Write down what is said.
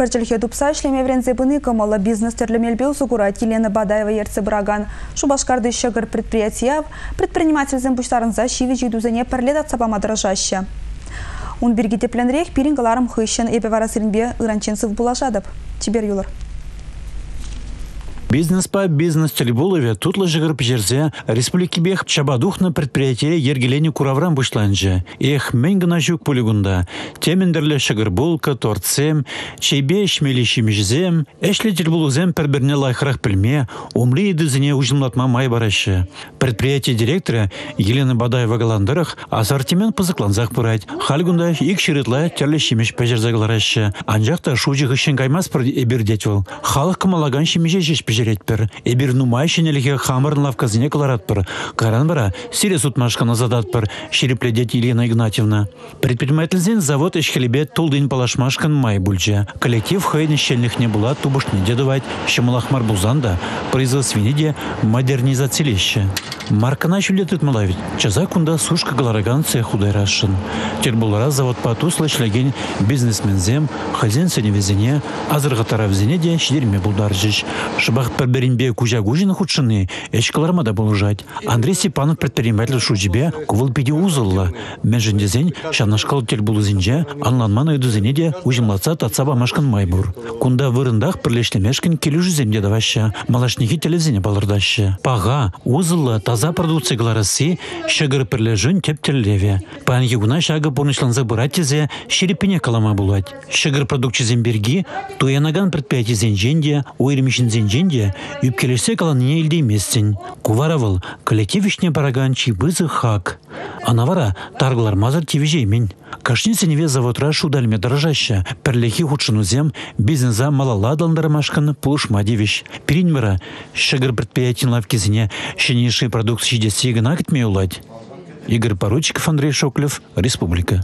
Пірчілхе тупса шлеме врензе бұны кымылы бизнес терлемелбеу сугура Тилены Бадаева ерцы бұраган. Шубашкарды шығыр предприятия предпринимательзен бұштарынза шиве жидузене пірлет атсабама дырыжашы. Он бірге тепленрек пирингаларым хыщын эпе варасырынбе ыранченсов булашадып. Чибер юлар. Бизнес по бизнес телебулове тутлы жығыр пижерзе республики бех чабадухна предприятие ергелени куравран бушланжы. Эх, мен гына жүк полигунда. Темендерле булка, торцем, чейбе шмели шимежзем, эшле телбулузем перберне лайхрах пельме, умли идызіне ужымлатма май барашы. Предприятие директора Елена Бадаева галандарах ассортимент пызыкланзақ пырать. Хальгунда ик ширытла терле шимеш пежерзагларашы. Анжақта шужы хыщен каймас пыр эбердетвал. Халық кымалаган шимеже жеш жеретпір. Эбір нумай шенелге хамырын лавказыне кыларатпыр. Каран бара, сире сутмашканы задатпыр, Елена Игнатьевна. Предпринимательзен завод эшхелебе тулдын палашмашкан май бульча. Коллектив хайны щельных не была тубушны дедовать, щемалахмар бузанда, производственне де модернизациялеще. Маркана шулетет малавит. Чаза сушка галараган цех удайрашын. Тербулара завод патус лашлеген бизнесмензем, хозяин сеневезене, азырға таравзене де. Шыбақ пәрберінбе кужа гужина худшыны, эшкаларма да болужать. Андрей Степанов предприниматель шужибе кувыл пиде узылла. Межендезен шанашкал тел булузинже, анланман өйдузене де ужимлаца татсаба машкан майбур. Кунда вырындах пірлешлемешкін келу жүземде даваща, малашнихи телевизине балырдашы. Пага, узылла таза продукция гларасы, шагыр пірлежін тептеллеве. Пан егуна шага порнышланза бұратезе, шерепене калама булать. Шагыр продукция земберги, туянаган предприятие зенженде, уйрмишін зенженде Илья үпкелесе каланыне илде еместен. Куваравыл коллективишне бараган чибызы хак. Анавара тарглар мазар тивижеймен. Кашни сеневе заводра шудальме дорожаща. Перлехи худшынузем бизнеса малаладалндармашкан пулышма девиш. Перинмера шагыр предприятин лавкизине шенейший продукт шидесі гына кетмей. Игорь Поручиков, Андрей Шоклев, Республика.